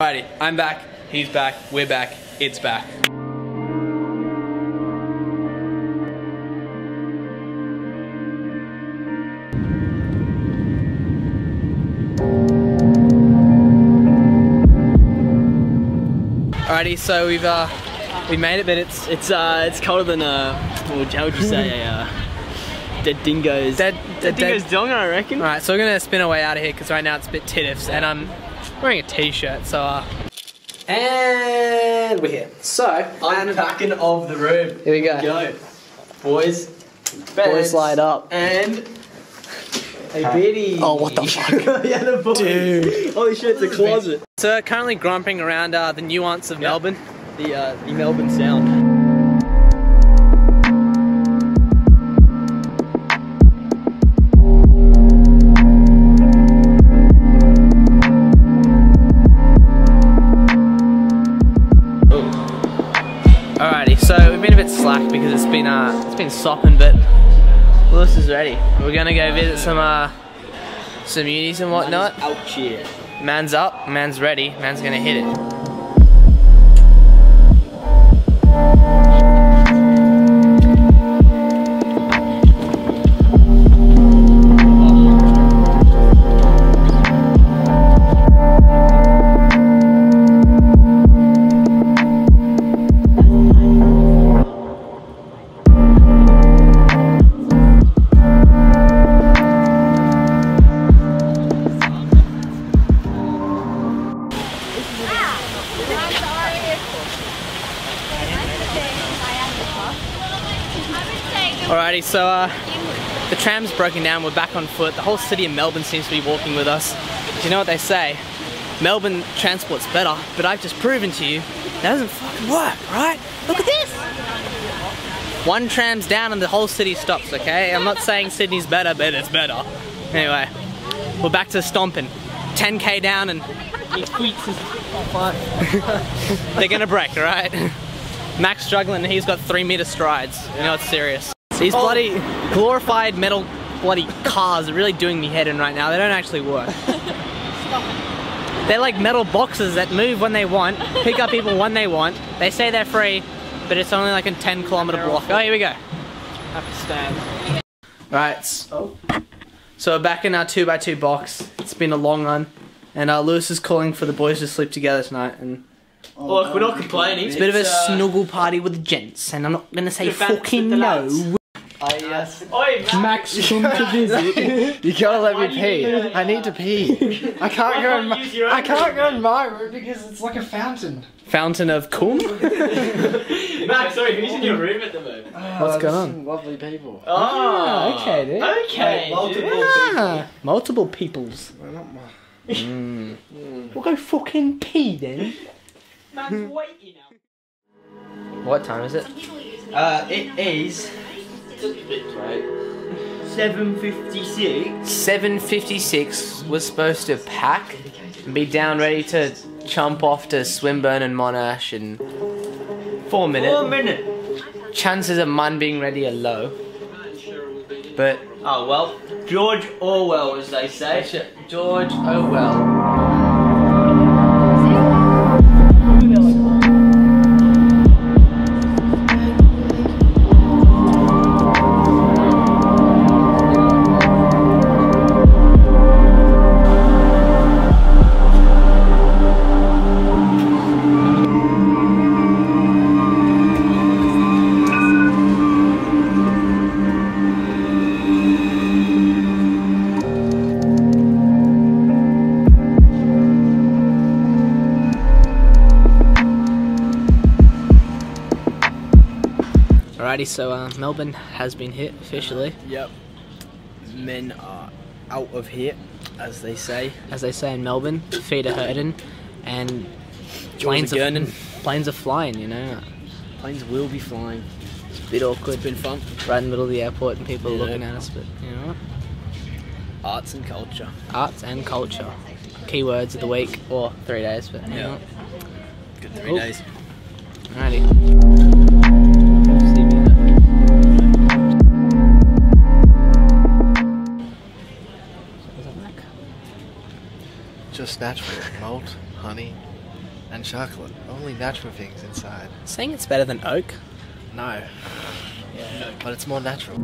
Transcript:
Alrighty, I'm back, he's back, we're back, it's back. Alrighty, so we've uh we made it, but it's It's uh, it's colder than uh, how would you say a uh, dead dingoes? dead dead dingoes dead. dong, I reckon. Alright, so we're gonna spin our way out of here because right now it's a bit titifs and I'm wearing a t-shirt, so uh and we're here. So I'm Unpacking of the room. Here we go. Go, boys. Boys Beds, light up. and a biddy. Oh, what the fuck? yeah, the boys. Dude. Holy shit, it's a closet. So currently grumping around uh, the nuance of Melbourne. The uh, the Melbourne sound. It's been uh it's been sopping, but Lewis is ready. We're gonna go visit some uh some unis and whatnot. Out here. Man's up, man's ready, man's gonna hit it. Alrighty, so uh, the tram's broken down, we're back on foot. The whole city of Melbourne seems to be walking with us. Do you know what they say? Melbourne transport's better, but I've just proven to you that doesn't fucking work, right? Look at this! One tram's down and the whole city stops, okay? I'm not saying Sydney's better, but it's better. Anyway, we're back to stomping. 10k down and they're gonna break, alright? Mac's struggling and he's got three meter strides. You know it's serious. These bloody glorified metal bloody cars are really doing me head in right now. They don't actually work. They're like metal boxes that move when they want, pick up people when they want. They say they're free, but it's only like a 10 kilometer block. Oh, here we go. Have to stand. Right. So we're back in our 2x2 box. It's been a long one. And uh, Lewis is calling for the boys to sleep together tonight. And Look, we're not complaining. it's a bit of a uh, snuggle party with the gents. And I'm not going to say fucking no. Lads. I, uh, Oi, Max, come to visit. you gotta let me pee. I need to pee. I can't Why go in my. use your own I can't go room, in my room because it's like a fountain. Fountain of cum? Max, sorry, who's in your room at the moment? What's going on? Lovely people. Oh, okay, dude. Okay, multiple dude. Ah, multiple peoples. Well, not my. We'll go fucking pee then. Max, waiting out. What time is it? Uh, it is. Right. 7.56. 7.56. We're supposed to pack and be down ready to jump off to Swinburne and Monash in four minutes. Four minute. Chances of mine being ready are low. But Oh, well, George Orwell, as they say. George Orwell. Alrighty, so uh, Melbourne has been hit officially, Yep. Men are out of here, as they say. as they say in Melbourne. Feet are hurting, and planes are are, planes are flying. You know, Planes will be flying. it's a bit awkward. It's been fun. right in the middle of the airport, and people are looking at us. But you know, what? Arts and culture. arts and culture, keywords of the week or three days. But you Yeah. know, Good three Oh. days. alrighty. Just natural malt, honey, and chocolate. Only natural things inside. Saying it's better than oak. No. But it's more natural.